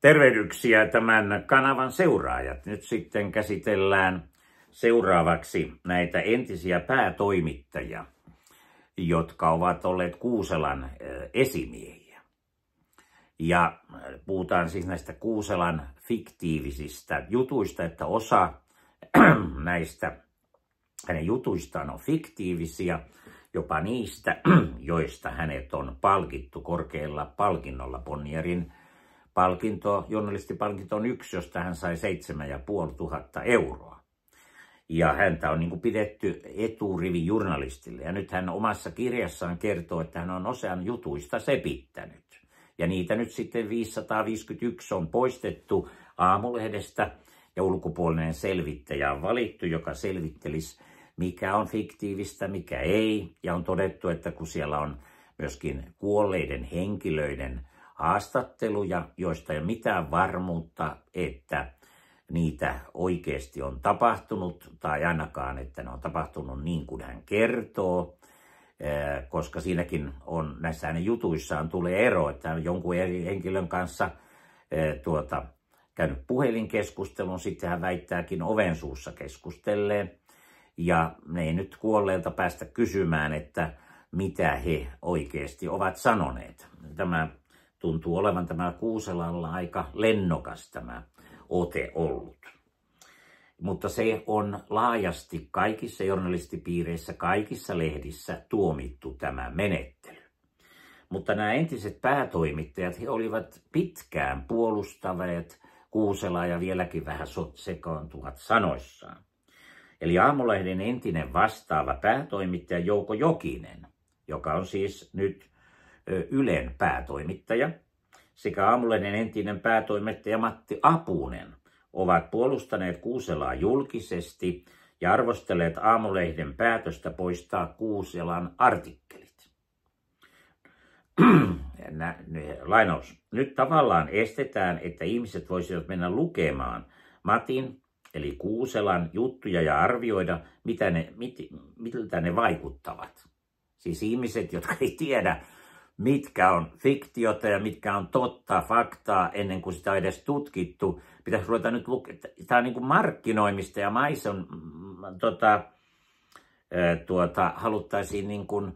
Tervehdyksiä tämän kanavan seuraajat. Nyt sitten käsitellään seuraavaksi näitä entisiä päätoimittajia, jotka ovat olleet Kuuselan esimiehiä. Ja puhutaan siis näistä Kuuselan fiktiivisistä jutuista, että osa näistä hänen jutuistaan on fiktiivisiä, jopa niistä, joista hänet on palkittu korkealla palkinnolla Bonnierin palkinto, journalistipalkinto on yksi, josta hän sai 7500 euroa. Ja häntä on niin kuin pidetty eturivi journalistille. Ja nyt hän omassa kirjassaan kertoo, että hän on osan jutuista sepittänyt. Ja niitä nyt sitten 551 on poistettu aamulehdestä ja ulkopuolinen selvittäjä on valittu, joka selvittelisi, mikä on fiktiivistä, mikä ei. Ja on todettu, että kun siellä on myöskin kuolleiden henkilöiden haastatteluja, joista ei ole mitään varmuutta, että niitä oikeasti on tapahtunut, tai ainakaan, että ne on tapahtunut niin kuin hän kertoo, eh, koska siinäkin on näissä hänen jutuissaan tulee ero, että hän jonkun eri henkilön kanssa eh, tuota, käynyt puhelinkeskustelun, sitten hän väittääkin oven suussa keskustelleen, ja ne ei nyt kuolleelta päästä kysymään, että mitä he oikeasti ovat sanoneet. Tämä tuntuu olevan tämä Kuuselalla aika lennokas tämä ote ollut. Mutta se on laajasti kaikissa journalistipiireissä, kaikissa lehdissä tuomittu tämä menettely. Mutta nämä entiset päätoimittajat, he olivat pitkään puolustaneet Kuuselaa ja vieläkin vähän sekaantuvat sanoissaan. Eli Aamulehden entinen vastaava päätoimittaja Jouko Jokinen, joka on siis nyt Ylen päätoimittaja, sekä Aamulehden entinen päätoimittaja Matti Apunen ovat puolustaneet Kuuselaa julkisesti ja arvostelleet Aamulehden päätöstä poistaa Kuuselan artikkelit. Lainaus. Nyt tavallaan estetään, että ihmiset voisivat mennä lukemaan Matin eli Kuuselan juttuja ja arvioida, mitä ne, mit, miltä ne vaikuttavat. Siis ihmiset, jotka ei tiedä, mitkä on fiktiota ja mitkä on totta, faktaa, ennen kuin sitä on edes tutkittu. Pitäisi ruveta nyt lukea, tämä on niin kuin markkinoimista ja maison, mm, tota, tuota, haluttaisiin niin kuin,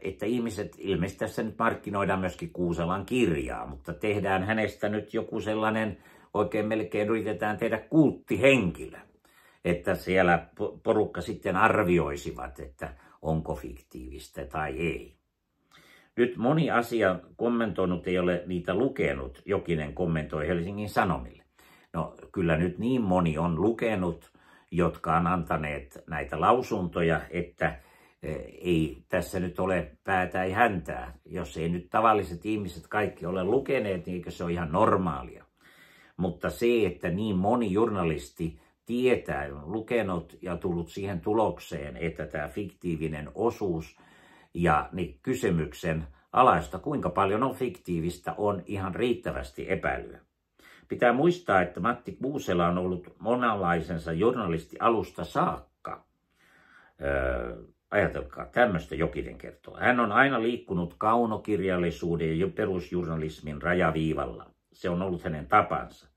että ihmiset, ilmeisesti tässä nyt markkinoidaan myöskin Kuuselan kirjaa, mutta tehdään hänestä nyt joku sellainen, oikein melkein yritetään tehdä kulttihenkilö, että siellä porukka sitten arvioisivat, että onko fiktiivistä tai ei. Nyt moni asia kommentoinut ei ole niitä lukenut, Jokinen kommentoi Helsingin Sanomille. No kyllä nyt niin moni on lukenut, jotka on antaneet näitä lausuntoja, että e, ei tässä nyt ole päätä ei häntää. Jos ei nyt tavalliset ihmiset kaikki ole lukeneet, niin eikö se ole ihan normaalia. Mutta se, että niin moni journalisti tietää, on lukenut ja tullut siihen tulokseen, että tämä fiktiivinen osuus ja niin kysymyksen alaista, kuinka paljon on fiktiivistä, on ihan riittävästi epäilyä. Pitää muistaa, että Matti Kuusela on ollut monenlaisensa journalisti alusta saakka. Öö, ajatelkaa, tämmöistä Jokinen kertoo. Hän on aina liikkunut kaunokirjallisuuden ja perusjournalismin rajaviivalla. Se on ollut hänen tapansa.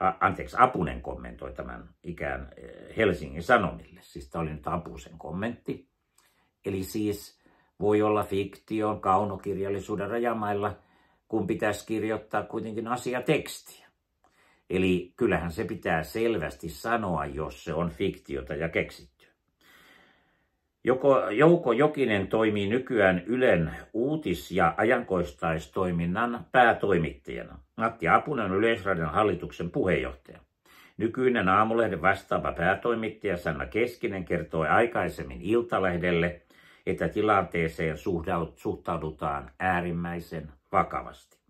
A, anteeksi, Apunen kommentoi tämän ikään Helsingin Sanomille. Siis tämä oli nyt Apusen kommentti. Eli siis voi olla fiktion, kaunokirjallisuuden rajamailla, kun pitäisi kirjoittaa kuitenkin asiatekstiä. Eli kyllähän se pitää selvästi sanoa, jos se on fiktiota ja keksitty. Joko, Jouko Jokinen toimii nykyään Ylen uutis- ja ajankoistaistoiminnan päätoimittajana. Matti Apunen on Yleisradion hallituksen puheenjohtaja. Nykyinen aamulehden vastaava päätoimittaja Sanna Keskinen kertoi aikaisemmin Iltalehdelle, että tilanteeseen suhtaudutaan äärimmäisen vakavasti.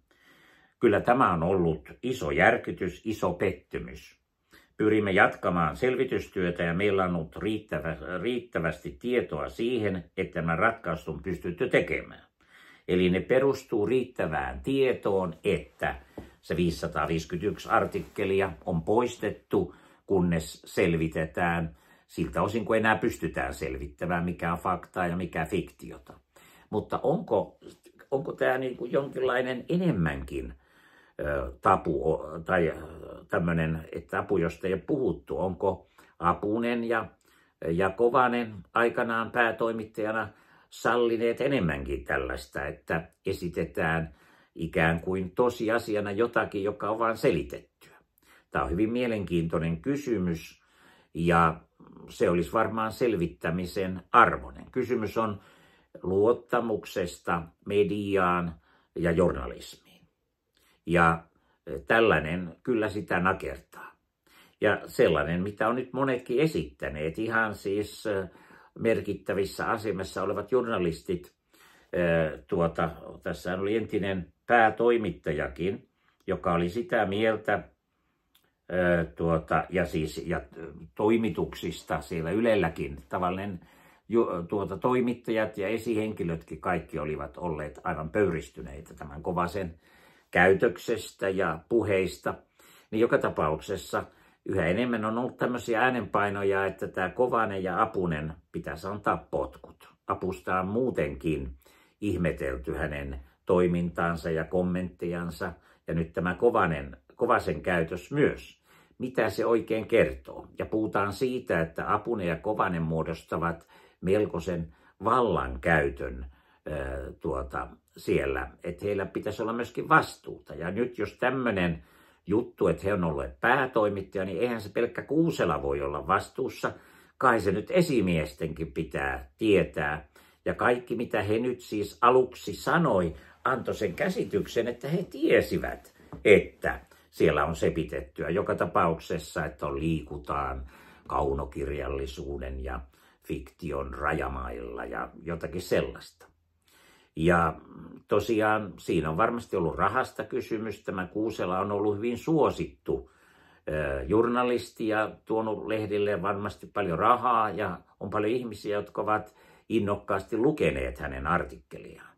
Kyllä tämä on ollut iso järkytys, iso pettymys. Pyrimme jatkamaan selvitystyötä ja meillä on ollut riittävä, riittävästi tietoa siihen, että nämä ratkaisut on pystytty tekemään. Eli ne perustuu riittävään tietoon, että se 551 artikkelia on poistettu, kunnes selvitetään siltä osin, kun enää pystytään selvittämään, mikä on faktaa ja mikä fiktiota. Mutta onko, onko tämä niin kuin jonkinlainen enemmänkin tapu tai tämmöinen, että apu, josta ei ole puhuttu. Onko Apunen ja, ja Kovanen aikanaan päätoimittajana sallineet enemmänkin tällaista, että esitetään ikään kuin tosiasiana jotakin, joka on vain selitettyä. Tämä on hyvin mielenkiintoinen kysymys ja se olisi varmaan selvittämisen arvoinen. Kysymys on luottamuksesta mediaan ja journalismiin. Ja tällainen kyllä sitä nakertaa. Ja sellainen, mitä on nyt monetkin esittäneet, ihan siis merkittävissä asemassa olevat journalistit, tuota, tässä oli entinen päätoimittajakin, joka oli sitä mieltä, tuota, ja siis ja toimituksista siellä Ylelläkin tavallinen tuota, toimittajat ja esihenkilötkin kaikki olivat olleet aivan pöyristyneitä tämän kovasen käytöksestä ja puheista. Niin joka tapauksessa yhä enemmän on ollut tämmöisiä äänenpainoja, että tämä Kovanen ja Apunen pitäisi antaa potkut. Apusta on muutenkin ihmetelty hänen toimintaansa ja kommenttiansa. Ja nyt tämä Kovanen, Kovasen käytös myös. Mitä se oikein kertoo? Ja puhutaan siitä, että Apunen ja Kovanen muodostavat melkoisen vallankäytön tuota, siellä, että heillä pitäisi olla myöskin vastuuta. Ja nyt jos tämmöinen juttu, että he on olleet päätoimittaja, niin eihän se pelkkä Kuusela voi olla vastuussa. Kai se nyt esimiestenkin pitää tietää. Ja kaikki, mitä he nyt siis aluksi sanoi, antoi sen käsityksen, että he tiesivät, että siellä on sepitettyä joka tapauksessa, että on liikutaan kaunokirjallisuuden ja fiktion rajamailla ja jotakin sellaista. Ja tosiaan siinä on varmasti ollut rahasta kysymys. Tämä Kuusela on ollut hyvin suosittu journalisti ja tuonut lehdille varmasti paljon rahaa ja on paljon ihmisiä, jotka ovat innokkaasti lukeneet hänen artikkeliaan.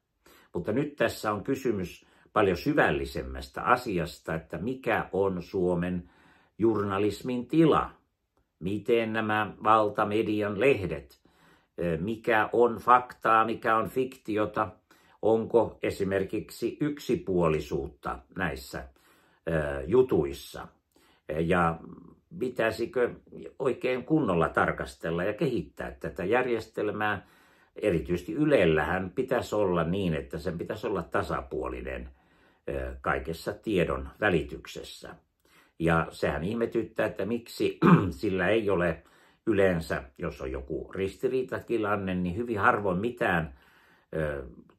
Mutta nyt tässä on kysymys paljon syvällisemmästä asiasta, että mikä on Suomen journalismin tila. Miten nämä valtamedian lehdet, mikä on faktaa, mikä on fiktiota, onko esimerkiksi yksipuolisuutta näissä jutuissa. Ja pitäisikö oikein kunnolla tarkastella ja kehittää tätä järjestelmää. Erityisesti Ylellähän pitäisi olla niin, että sen pitäisi olla tasapuolinen kaikessa tiedon välityksessä. Ja sehän ihmetyttää, että miksi sillä ei ole yleensä, jos on joku ristiriitatilanne, niin hyvin harvoin mitään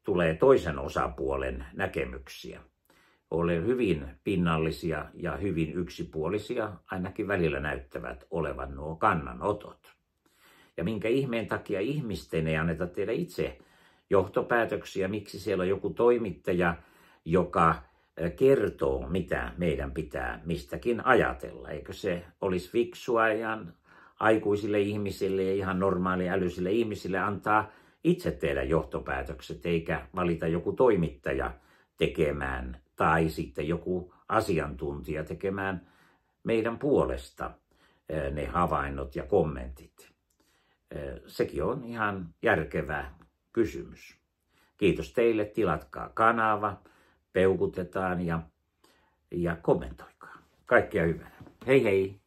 tulee toisen osapuolen näkemyksiä. Olen hyvin pinnallisia ja hyvin yksipuolisia, ainakin välillä näyttävät olevan nuo kannanotot. Ja minkä ihmeen takia ihmisten ei anneta tehdä itse johtopäätöksiä, miksi siellä on joku toimittaja, joka kertoo, mitä meidän pitää mistäkin ajatella. Eikö se olisi fiksua ihan aikuisille ihmisille ja ihan normaali älyisille ihmisille antaa itse tehdä johtopäätökset, eikä valita joku toimittaja tekemään tai sitten joku asiantuntija tekemään meidän puolesta ne havainnot ja kommentit. Sekin on ihan järkevä kysymys. Kiitos teille, tilatkaa kanava, peukutetaan ja, ja kommentoikaa. Kaikkea hyvää. Hei hei!